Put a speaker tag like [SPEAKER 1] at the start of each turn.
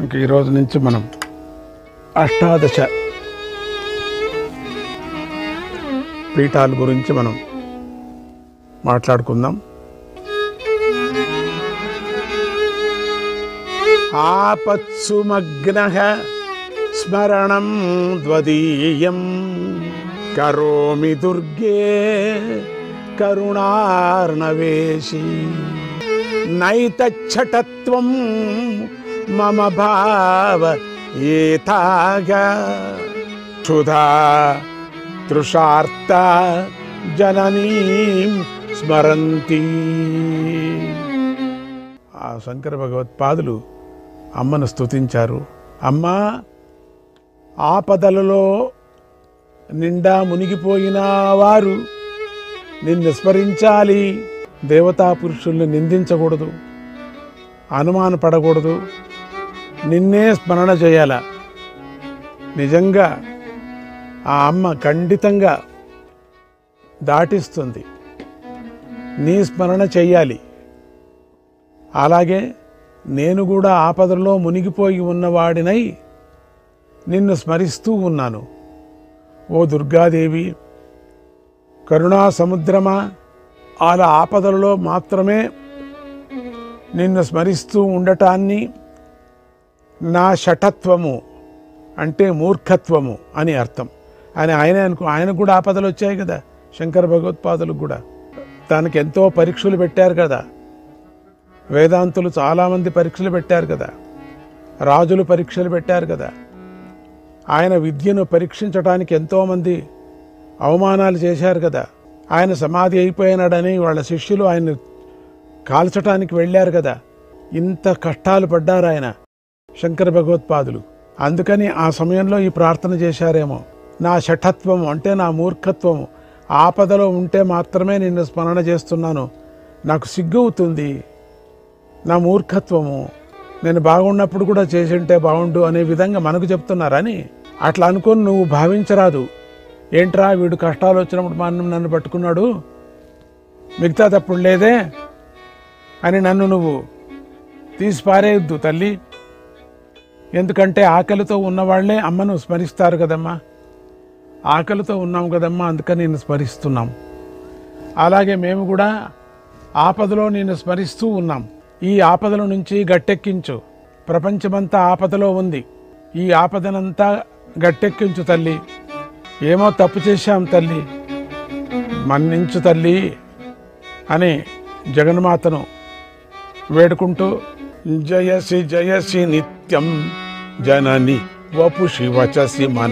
[SPEAKER 1] ఇంక ఈ రోజు నుంచి మనం అష్టాదశ పీఠాల గురించి మనం మాట్లాడుకుందాం. ఆపత్సుమగ్న స్మరణం ద్వదీయం. కరోమి దుర్గే కరుణార్ణవేశి. నైతచ్చటత్వం మమ భావ ఏతాగా క్షుధా తృషార్త జననీం స్మరంతి ఆ శంకర భగవత్పాదులు అమ్మను స్తుతించారు. అమ్మ ఆపదలలో నిండా మునిగిపోయిన వారు నిన్ను స్మరించాలి. దేవతా పురుషుల్ని నిందించకూడదు. అనుమానపడకూడదు. నిన్నే స్మరణ చేయాల. నిజంగా ఆ అమ్మ ఖండితంగా దాటిస్తుంది. నీ స్మరణ చెయ్యాలి. అలాగే నేను కూడా ఆపదలో మునిగిపోయి ఉన్నవాడినై నిన్ను స్మరిస్తూ ఉన్నాను. ఓ దుర్గాదేవి కరుణా సముద్రమా? అలా ఆపదలలో మాత్రమే నిన్ను స్మరిస్తూ ఉండటాన్ని నా షఠత్వము అంటే మూర్ఖత్వము అని అర్థం. అని ఆయన అనుకో ఆయన కూడా ఆపదలు వచ్చాయి కదా శంకర భగవత్పాదులకు కూడా. దానికి ఎంతో పరీక్షలు పెట్టారు కదా. వేదాంతులు చాలామంది పరీక్షలు పెట్టారు కదా. రాజులు పరీక్షలు పెట్టారు కదా. ఆయన విద్యను పరీక్షించడానికి ఎంతోమంది అవమానాలు చేశారు కదా. ఆయన సమాధి అయిపోయినాడని వాళ్ళ శిష్యులు ఆయన కాల్చటానికి వెళ్ళారు కదా. ఇంత కష్టాలు పడ్డారు ఆయన. శంకర భగవత్పాదులు. అందుకని ఆ సమయంలో ఈ ప్రార్థన చేశారేమో. నా షఠత్వము అంటే నా మూర్ఖత్వము. ఆపదలో ఉంటే మాత్రమే నిన్ను స్మరణ చేస్తున్నాను. నాకు సిగ్గువుతుంది. నా మూర్ఖత్వము. నేను బాగున్నప్పుడు కూడా చేసి ఉంటే బాగుండు అనే విధంగా మనకు చెప్తున్నారని అట్లా అనుకొని నువ్వు భావించరాదు. ఏంట్రా వీడు కష్టాలు వచ్చినప్పుడు మా నన్ను పట్టుకున్నాడు? మిగతా తప్పుడు లేదే? అని నన్ను నువ్వు తీసి పారేయొద్దు తల్లి. ఎందుకంటే ఆకలితో ఉన్నవాళ్ళే అమ్మను స్మరిస్తారు కదమ్మా. ఆకలితో ఉన్నాం కదమ్మా అందుకని నేను స్మరిస్తున్నాం. అలాగే మేము కూడా ఆపదలో నేను స్మరిస్తూ ఉన్నాం. ఈ ఆపదల నుంచి గట్టెక్కించు. ప్రపంచమంతా ఆపదలో ఉంది. ఈ ఆపదనంతా గట్టెక్కించు తల్లి. ఏమో తప్పు చేశాం తల్లి. మన్నించు తల్లి అని జగన్మాతను వేడుకుంటూ జయసి జయసి నిత్యం. జనని వపుషి వచసి మన